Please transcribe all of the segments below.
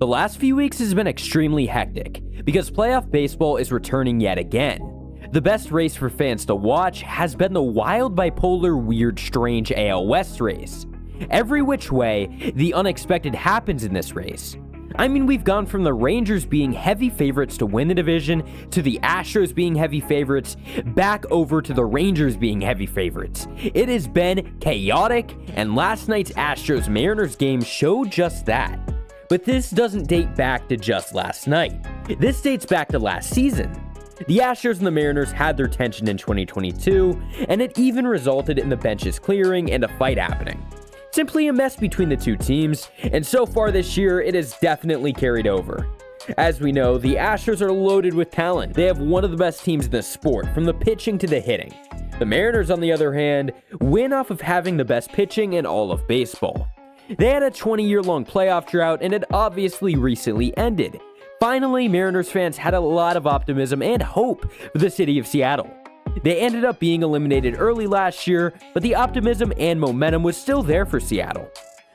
The last few weeks has been extremely hectic because playoff baseball is returning yet again. The best race for fans to watch has been the wild, bipolar, weird, strange AL West race. Every which way, the unexpected happens in this race. I mean, we've gone from the Rangers being heavy favorites to win the division, to the Astros being heavy favorites, back over to the Rangers being heavy favorites. It has been chaotic, and last night's Astros Mariners game showed just that. But this doesn't date back to just last night. This dates back to last season. The Astros and the Mariners had their tension in 2022, and it even resulted in the benches clearing and a fight happening. Simply a mess between the two teams, and so far this year, it has definitely carried over. As we know, the Astros are loaded with talent. They have one of the best teams in the sport, from the pitching to the hitting. The Mariners, on the other hand, win off of having the best pitching in all of baseball. They had a 20 year long playoff drought and it obviously recently ended. Finally, Mariners fans had a lot of optimism and hope for the city of Seattle. They ended up being eliminated early last year, but the optimism and momentum was still there for Seattle.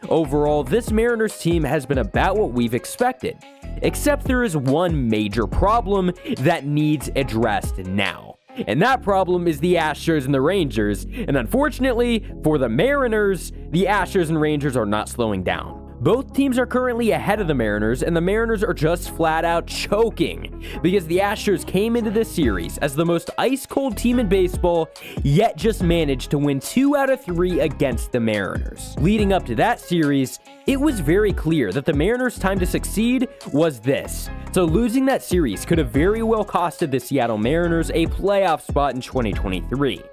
Overall, this Mariners team has been about what we've expected, except there is one major problem that needs addressed now. And that problem is the Astros and the Rangers. And unfortunately, for the Mariners, the Astros and Rangers are not slowing down. Both teams are currently ahead of the Mariners, and the Mariners are just flat out choking because the Astros came into this series as the most ice cold team in baseball, yet just managed to win two out of three against the Mariners. Leading up to that series, it was very clear that the Mariners' time to succeed was this. So losing that series could have very well costed the Seattle Mariners a playoff spot in 2023.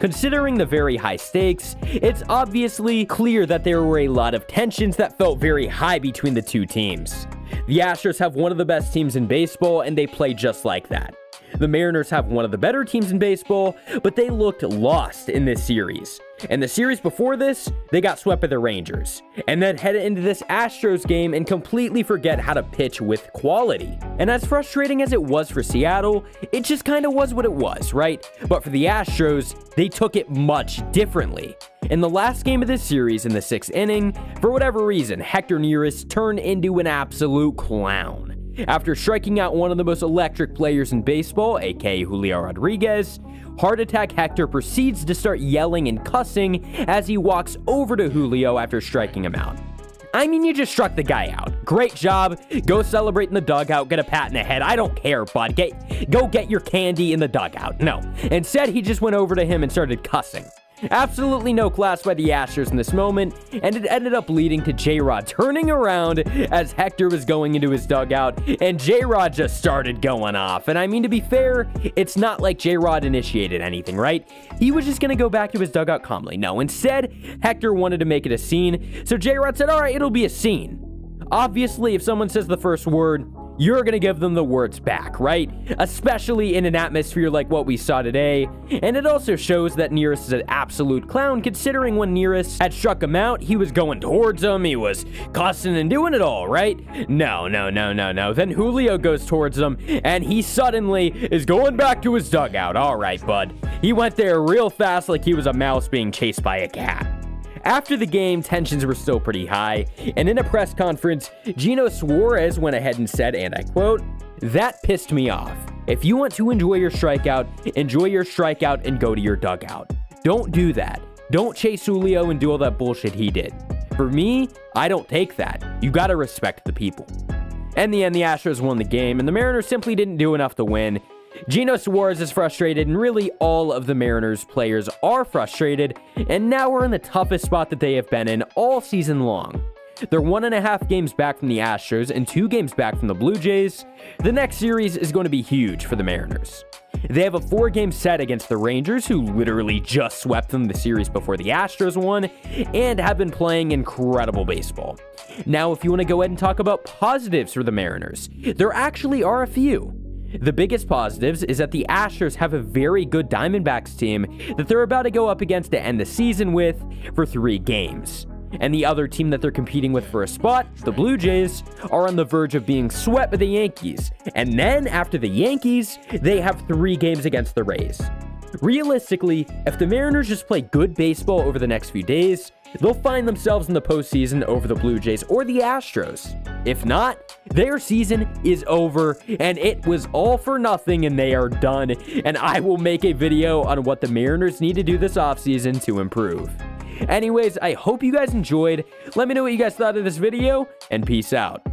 Considering the very high stakes, it's obviously clear that there were a lot of tensions that felt very high between the two teams. The Astros have one of the best teams in baseball, and they play just like that. The Mariners have one of the better teams in baseball, but they looked lost in this series. And the series before this, they got swept by the Rangers, and then head into this Astros game and completely forget how to pitch with quality. And as frustrating as it was for Seattle, it just kind of was what it was, right? But for the Astros, they took it much differently. In the last game of this series, in the sixth inning, for whatever reason, Hector Neris turned into an absolute clown. After striking out one of the most electric players in baseball, aka Julio Rodriguez, Heart Attack Hector proceeds to start yelling and cussing as he walks over to Julio after striking him out. I mean, you just struck the guy out. Great job. Go celebrate in the dugout. Get a pat in the head. I don't care, bud. Get, go get your candy in the dugout. No. Instead, he just went over to him and started cussing. Absolutely no class by the Astros in this moment, and it ended up leading to J-Rod turning around as Hector was going into his dugout, and J-Rod just started going off. And I mean, to be fair, it's not like J-Rod initiated anything, right? He was just going to go back to his dugout calmly. No, instead, Hector wanted to make it a scene, so J-Rod said, all right, it'll be a scene. Obviously, if someone says the first word, you're to give them the words back, right? Especially in an atmosphere like what we saw today. And it also shows that Neris is an absolute clown, considering when Neris had struck him out, he was going towards him, he was cussing and doing it all, right? No, no, no, no, no. Then Julio goes towards him, and he suddenly is going back to his dugout. All right, bud. He went there real fast like he was a mouse being chased by a cat. After the game, tensions were still pretty high, and in a press conference, Geno Suarez went ahead and said, and I quote, That pissed me off. If you want to enjoy your strikeout, enjoy your strikeout and go to your dugout. Don't do that. Don't chase Julio and do all that bullshit he did. For me, I don't take that. You gotta respect the people. In the end, the Astros won the game, and the Mariners simply didn't do enough to win, Geno Suarez is frustrated, and really all of the Mariners players are frustrated, and now we're in the toughest spot that they have been in all season long. They're one and a half games back from the Astros and two games back from the Blue Jays. The next series is going to be huge for the Mariners. They have a four game set against the Rangers, who literally just swept them the series before the Astros won, and have been playing incredible baseball. Now, if you want to go ahead and talk about positives for the Mariners, there actually are a few. The biggest positives is that the Astros have a very good Diamondbacks team that they're about to go up against to end the season with for three games. And the other team that they're competing with for a spot, the Blue Jays, are on the verge of being swept by the Yankees. And then after the Yankees, they have three games against the Rays. Realistically, if the Mariners just play good baseball over the next few days, they'll find themselves in the postseason over the Blue Jays or the Astros. If not, their season is over and it was all for nothing and they are done. And I will make a video on what the Mariners need to do this offseason to improve. Anyways, I hope you guys enjoyed. Let me know what you guys thought of this video and peace out.